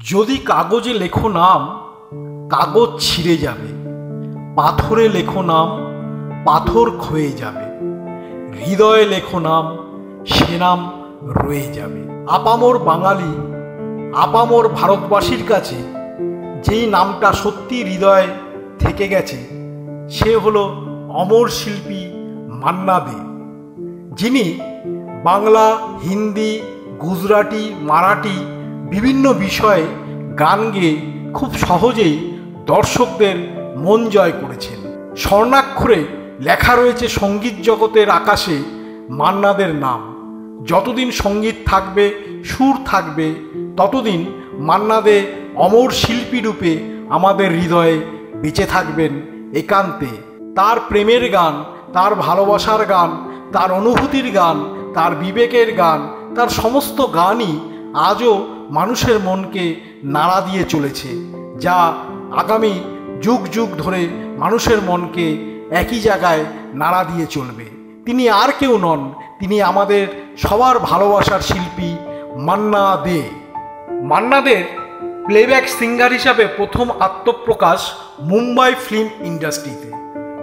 যদি কাগজে লেখো নাম, কাগজ ছিঁড়ে যাবে। পাথরে লেখো নাম, পাথর ক্ষয়ে যাবে। হৃদয়ে লেখো নাম, সে নাম রয়ে যাবে। আপামর বাঙালি, আপামর ভারতবাসীর কাছে যেই নামটা সত্যি হৃদয়ে থেকে গেছে, সে হলো অমর শিল্পী মান্না দে। যিনি বাংলা, হিন্দি, গুজরাটি, মারাঠি বিভিন্ন বিষয়ে গান গেয়ে খুব সহজেই দর্শকদের মন জয় করেছেন। স্বর্ণাক্ষরে লেখা রয়েছে সংগীত জগতের আকাশে মান্নাদের নাম। যতদিন সংগীত থাকবে, সুর থাকবে, ততদিন মান্নাদে অমর শিল্পী রূপে আমাদের হৃদয়ে বেঁচে থাকবেন একান্তে। তার প্রেমের গান, তার ভালোবাসার গান, তার অনুভূতির গান, তার বিবেকের গান, তার সমস্ত গানই আজও মানুষের মনকে নাড়া দিয়ে চলেছে, যা আগামী যুগ যুগ ধরে মানুষের মনকে একই জায়গায় নাড়া দিয়ে চলবে। তিনি আর কেউ নন, তিনি আমাদের সবার ভালোবাসার শিল্পী মান্না দে। মান্না দের প্লেব্যাক সিঙ্গার হিসাবে প্রথম আত্মপ্রকাশ মুম্বাই ফিল্ম ইন্ডাস্ট্রিতে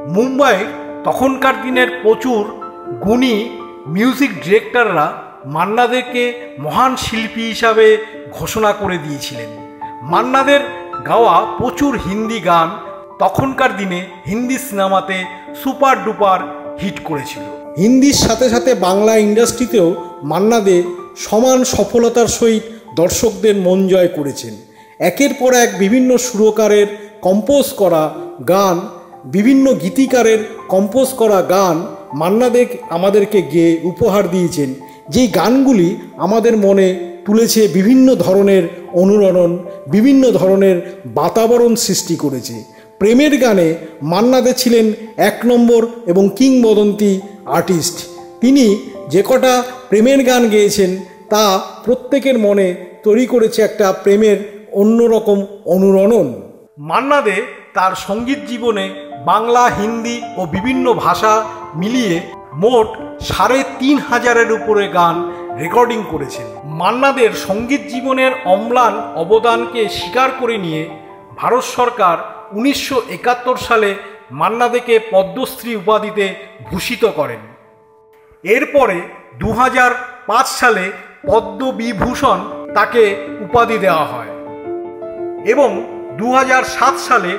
মুম্বাই তখনকার দিনের প্রচুর গুণী মিউজিক ডিরেক্টররা মান্নাদেরকে মহান শিল্পী হিসাবে ঘোষণা করে দিয়েছিলেন। মান্নাদের গাওয়া প্রচুর হিন্দি গান তখনকার দিনে হিন্দি সিনেমাতে সুপার ডুপার হিট করেছিল। হিন্দির সাথে সাথে বাংলা ইন্ডাস্ট্রিতেও মান্না দে সমান সফলতার সহিত দর্শকদের মন জয় করেছেন। একের পর এক বিভিন্ন সুরকারের কম্পোজ করা গান, বিভিন্ন গীতিকারের কম্পোজ করা গান মান্না দে আমাদেরকে গেয়ে উপহার দিয়েছেন। যেই গানগুলি আমাদের মনে তুলেছে বিভিন্ন ধরনের অনুরণন, বিভিন্ন ধরনের বাতাবরণ সৃষ্টি করেছে। প্রেমের গানে মান্নাদে ছিলেন এক নম্বর এবং কিংবদন্তি আর্টিস্ট। তিনি যে কটা প্রেমের গান গেয়েছেন, তা প্রত্যেকের মনে তৈরি করেছে একটা প্রেমের অন্যরকম অনুরণন। মান্না দে তার সংগীত জীবনে বাংলা, হিন্দি ও বিভিন্ন ভাষা মিলিয়ে মোট সাড়ে তিন হাজারের উপরে গান রেকর্ডিং করেছেন। মান্নাদের সংগীত জীবনের অম্লান অবদানকে স্বীকার করে নিয়ে ভারত সরকার উনিশশো একাত্তর সালে মান্নাদেকে পদ্মশ্রী উপাধিতে ভূষিত করেন। এরপরে দু সালে পদ্মবিভূষণ তাকে উপাধি দেওয়া হয় এবং দু হাজার সাত সালে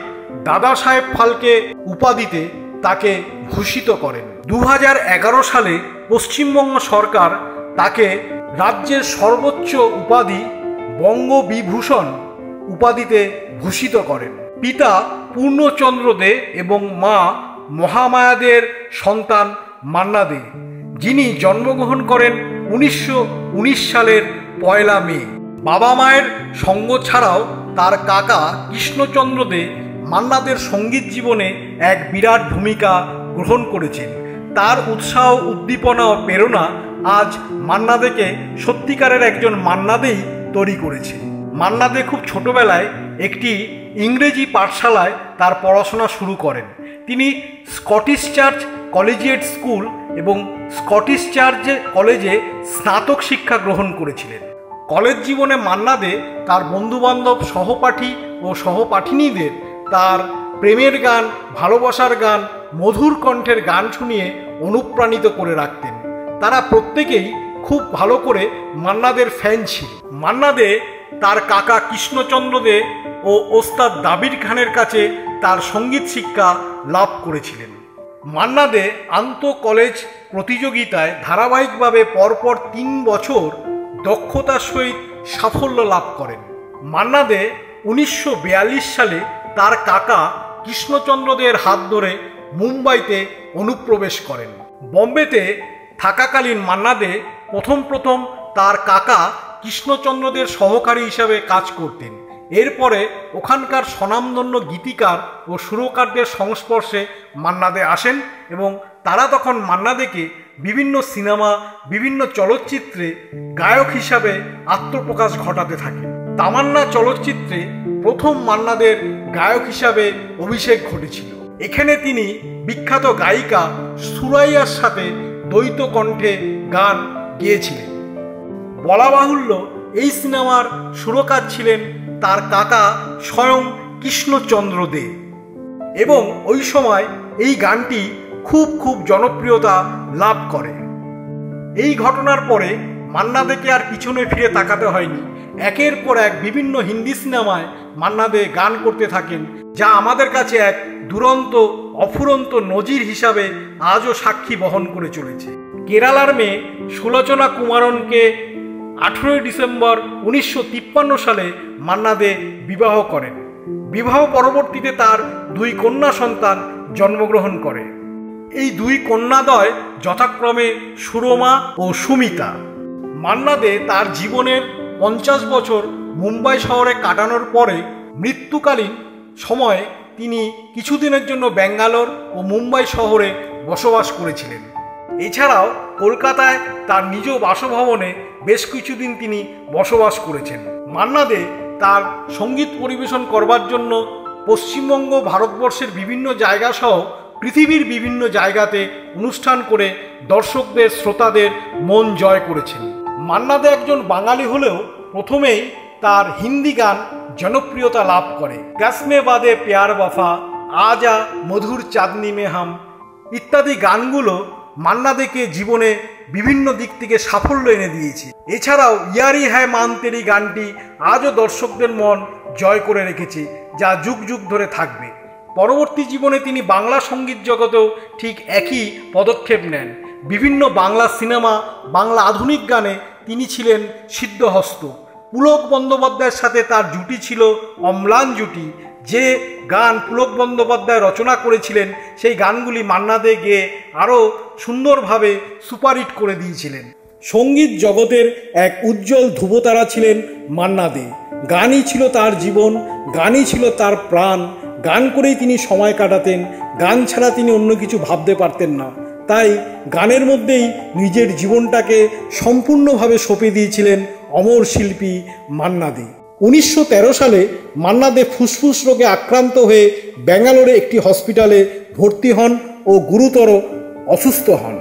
দাদা সাহেব ফালকে উপাধিতে তাকে ভূষিত করেন। দু হাজার এগারো সালে পশ্চিমবঙ্গ সরকার তাকে রাজ্যের সর্বোচ্চ উপাধি বঙ্গবিভূষণ উপাধিতে ভূষিত করেন। পিতা পূর্ণচন্দ্র দে এবং মা মহামায়াদের সন্তান মান্না দে, যিনি জন্মগ্রহণ করেন উনিশশো উনিশ সালের পয়লা মে। বাবা মায়ের সঙ্গ ছাড়াও তার কাকা কৃষ্ণচন্দ্র দে মান্নাদের সংগীত জীবনে এক বিরাট ভূমিকা গ্রহণ করেছেন। তার উৎসাহ, উদ্দীপনা ও প্রেরণা আজ মান্নাদেকে সত্যিকারের একজন মান্নাদেই তৈরি করেছে। মান্নাদে খুব ছোটবেলায় একটি ইংরেজি পাঠশালায় তার পড়াশোনা শুরু করেন। তিনি স্কটিশ চার্চ কলেজিয়েট স্কুল এবং স্কটিশ চার্চ কলেজে স্নাতক শিক্ষা গ্রহণ করেছিলেন। কলেজ জীবনে মান্না দে তার বন্ধুবান্ধব সহপাঠী ও সহপাঠিনীদের তার প্রেমের গান, ভালোবাসার গান, মধুর কণ্ঠের গান শুনিয়ে অনুপ্রাণিত করে রাখতেন। তারা প্রত্যেকেই খুব ভালো করে মান্নাদের ফ্যান ছিল। মান্না দে তার কাকা কৃষ্ণচন্দ্র দে ও ওস্তাদ দাবির খানের কাছে তার সংগীত শিক্ষা লাভ করেছিলেন। মান্না দে আন্ত কলেজ প্রতিযোগিতায় ধারাবাহিকভাবে পরপর তিন বছর দক্ষতার সহিত সাফল্য লাভ করেন। মান্না দে উনিশশো সালে তার কাকা কৃষ্ণচন্দ্রদের হাত ধরে মুম্বাইতে অনুপ্রবেশ করেন। বম্বেতে থাকাকালীন মান্না দে প্রথম প্রথম তার কাকা কৃষ্ণচন্দ্রদের সহকারী হিসাবে কাজ করতেন। এরপরে ওখানকার স্বনামধন্য গীতিকার ও সুরকারদের সংস্পর্শে মান্নাদে আসেন এবং তারা তখন মান্নাদেকে বিভিন্ন সিনেমা, বিভিন্ন চলচ্চিত্রে গায়ক হিসাবে আত্মপ্রকাশ ঘটাতে থাকে তামান্না চলচ্চিত্রে প্রথম মান্নাদের গায়ক হিসাবে অভিষেক ঘটেছিল। এখানে তিনি বিখ্যাত গায়িকা সুরাইয়ার সাথে দ্বৈত কণ্ঠে গান গেয়েছিলেন। বলা বাহুল্য, এই সিনেমার সুরকার ছিলেন তার কাকা স্বয়ং কৃষ্ণচন্দ্র দে। এবং ওই সময় এই গানটি খুব খুব জনপ্রিয়তা লাভ করে। এই ঘটনার পরে মান্না দেকে আর পিছনে ফিরে তাকাতে হয়নি। একের পর এক বিভিন্ন হিন্দি সিনেমায় মান্না দে গান করতে থাকেন, যা আমাদের কাছে এক দুরন্ত, অফুরন্ত নজির হিসাবে আজও সাক্ষী বহন করে চলেছে। কেরালার মেয়ে সুলোচনা কুমারনকে আঠেরোই ডিসেম্বর উনিশশো তিপ্পান্ন সালে মান্না দে বিবাহ করেন। বিবাহ পরবর্তীতে তার দুই কন্যা সন্তান জন্মগ্রহণ করে। এই দুই কন্যাদয় যথাক্রমে সুরমা ও সুমিতা। মান্না দে তার জীবনের পঞ্চাশ বছর মুম্বাই শহরে কাটানোর পরে মৃত্যুকালীন সময়ে তিনি কিছুদিনের জন্য ব্যাঙ্গালোর ও মুম্বাই শহরে বসবাস করেছিলেন। এছাড়াও কলকাতায় তার নিজ বাসভবনে বেশ কিছুদিন তিনি বসবাস করেছেন। মান্না দে তার সংগীত পরিবেশন করবার জন্য পশ্চিমবঙ্গ, ভারতবর্ষের বিভিন্ন জায়গা সহ পৃথিবীর বিভিন্ন জায়গাতে অনুষ্ঠান করে দর্শকদের, শ্রোতাদের মন জয় করেছেন। মান্না দে একজন বাঙালি হলেও প্রথমেই তার হিন্দি গান জনপ্রিয়তা লাভ করে। কাসমে বাদে প্যার বাফা, আজা, মধুর চাঁদনি মেহাম ইত্যাদি গানগুলো মান্না দেকে জীবনে বিভিন্ন দিক থেকে সাফল্য এনে দিয়েছে। এছাড়াও ইয়ারি হ্যায় মানতেরি গানটি আজও দর্শকদের মন জয় করে রেখেছে, যা যুগ যুগ ধরে থাকবে। পরবর্তী জীবনে তিনি বাংলা সংগীত জগতেও ঠিক একই পদক্ষেপ নেন। বিভিন্ন বাংলা সিনেমা, বাংলা আধুনিক গানে তিনি ছিলেন সিদ্ধহস্ত। পুলক বন্দ্যোপাধ্যায়ের সাথে তার জুটি ছিল অম্লান জুটি। যে গান পুলক বন্দ্যোপাধ্যায় রচনা করেছিলেন, সেই গানগুলি মান্না দে গেয়ে আরও সুন্দরভাবে সুপারহিট করে দিয়েছিলেন। সংগীত জগতের এক উজ্জ্বল ধ্রুবতারা ছিলেন মান্না দে গানই ছিল তার জীবন, গানই ছিল তার প্রাণ। গান করেই তিনি সময় কাটাতেন, গান ছাড়া তিনি অন্য কিছু ভাবতে পারতেন না। তাই গানের মধ্যেই নিজের জীবনটাকে সম্পূর্ণভাবে সঁপে দিয়েছিলেন অমর শিল্পী মান্না দে। উনিশশো তেরো সালে মান্না দে ফুসফুস রোগে আক্রান্ত হয়ে ব্যাঙ্গালোরে একটি হসপিটালে ভর্তি হন ও গুরুতর অসুস্থ হন।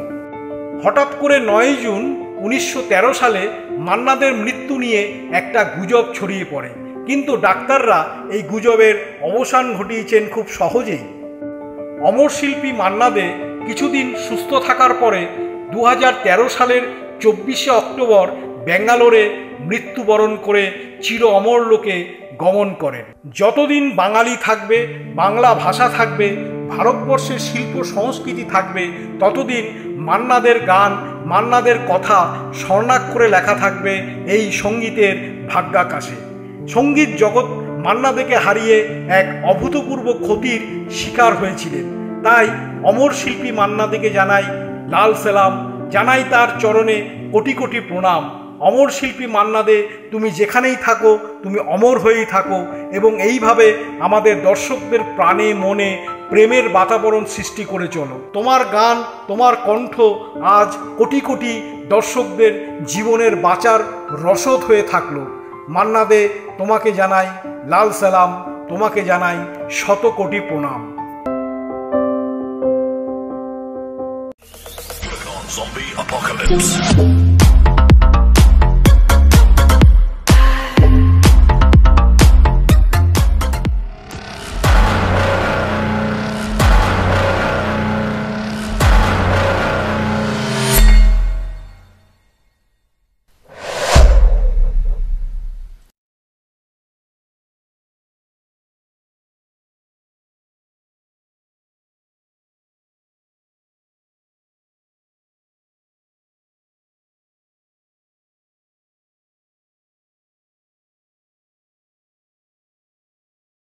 হঠাৎ করে নয় জুন উনিশশো তেরো সালে মান্নাদের মৃত্যু নিয়ে একটা গুজব ছড়িয়ে পড়ে। কিন্তু ডাক্তাররা এই গুজবের অবসান ঘটিয়েছেন খুব সহজেই। অমর শিল্পী মান্না দে কিছুদিন সুস্থ থাকার পরে দু হাজার তেরো সালের চব্বিশে অক্টোবর ব্যাঙ্গালোরে মৃত্যুবরণ করে চির অমর লোকে গমন করেন। যতদিন বাঙালি থাকবে, বাংলা ভাষা থাকবে, ভারতবর্ষের শিল্প সংস্কৃতি থাকবে, ততদিন মান্নাদের গান, মান্নাদের কথা স্বর্ণাক্ষরে লেখা থাকবে এই সঙ্গীতের ভাগ্যাকাশে। সংগীত জগৎ মান্নাদেকে হারিয়ে এক অভূতপূর্ব ক্ষতির শিকার হয়েছিলেন। তাই অমর শিল্পী মান্নাদেকে জানাই লাল সেলাম, জানাই তার চরণে কোটি কোটি প্রণাম। অমর শিল্পী মান্না দে, তুমি যেখানেই থাকো, তুমি অমর হয়েই থাকো এবং এইভাবে আমাদের দর্শকদের প্রাণে, মনে, প্রেমের বাতাবরণ সৃষ্টি করে চলো। তোমার গান, তোমার কণ্ঠ আজ কোটি কোটি দর্শকদের জীবনের বাঁচার রসদ হয়ে থাকল। মান্না দে, তোমাকে জানাই লাল সালাম, তোমাকে জানাই শত কোটি প্রণাম। Zombie Apocalypse.